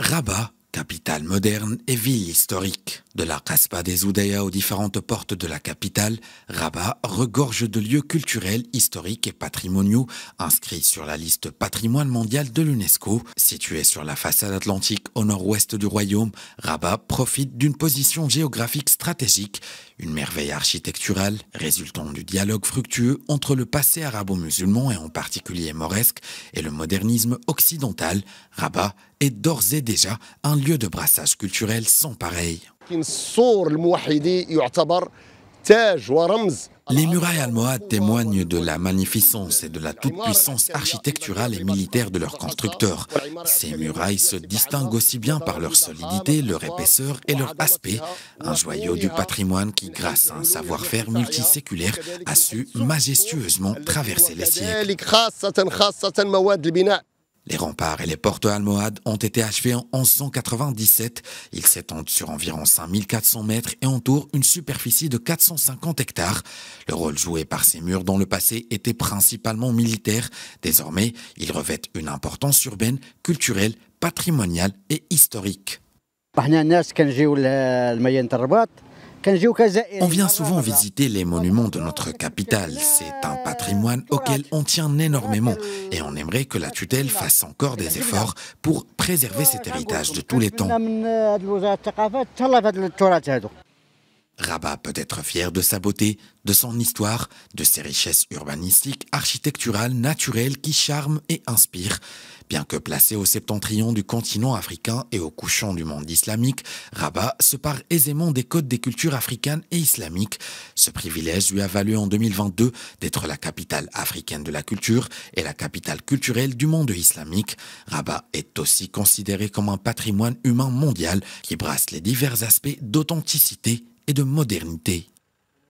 Rabat, capitale moderne et ville historique. De la Kasbah des Oudaya aux différentes portes de la capitale, Rabat regorge de lieux culturels, historiques et patrimoniaux inscrits sur la liste patrimoine mondial de l'UNESCO. Situé sur la façade atlantique au nord-ouest du royaume, Rabat profite d'une position géographique stratégique, une merveille architecturale résultant du dialogue fructueux entre le passé arabo-musulman et en particulier mauresque et le modernisme occidental. Rabat est d'ores et déjà un lieu de brassage culturel sans pareil. Les murailles almohades témoignent de la magnificence et de la toute-puissance architecturale et militaire de leurs constructeurs. Ces murailles se distinguent aussi bien par leur solidité, leur épaisseur et leur aspect, un joyau du patrimoine qui, grâce à un savoir-faire multiséculaire, a su majestueusement traverser les siècles. Les remparts et les portes almohades ont été achevés en 1197. Ils s'étendent sur environ 5400 mètres et entourent une superficie de 450 hectares. Le rôle joué par ces murs dans le passé était principalement militaire. Désormais, ils revêtent une importance urbaine, culturelle, patrimoniale et historique. On vient souvent visiter les monuments de notre capitale. C'est un patrimoine auquel on tient énormément et on aimerait que la tutelle fasse encore des efforts pour préserver cet héritage de tous les temps. Rabat peut être fier de sa beauté, de son histoire, de ses richesses urbanistiques, architecturales, naturelles qui charment et inspirent. Bien que placé au septentrion du continent africain et au couchant du monde islamique, Rabat se part aisément des codes des cultures africaines et islamiques. Ce privilège lui a valu en 2022 d'être la capitale africaine de la culture et la capitale culturelle du monde islamique. Rabat est aussi considéré comme un patrimoine humain mondial qui brasse les divers aspects d'authenticité et de modernité.